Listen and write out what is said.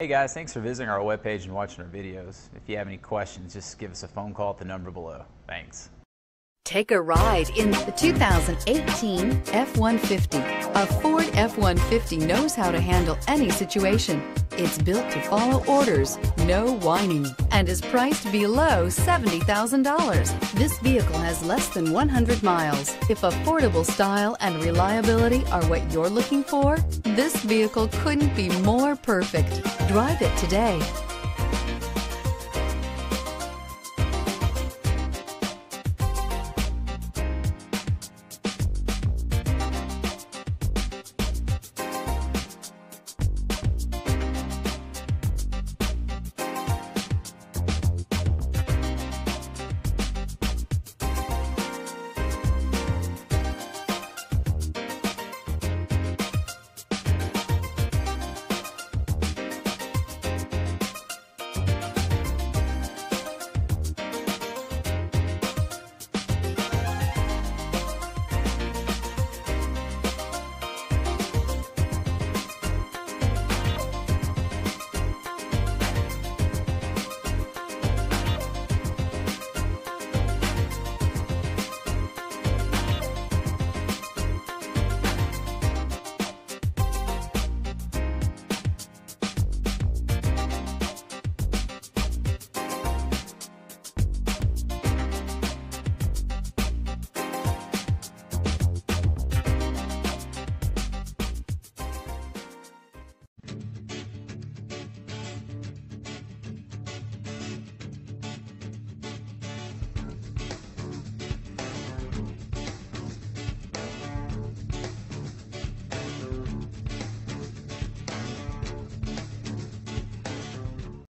Hey guys, thanks for visiting our webpage and watching our videos. If you have any questions, just give us a phone call at the number below. Thanks. Take a ride in the 2018 F-150. A Ford F-150 knows how to handle any situation. It's built to follow orders, no whining, and is priced below $70,000. This vehicle has less than 100 miles. If affordable style and reliability are what you're looking for, this vehicle couldn't be more perfect. Drive it today.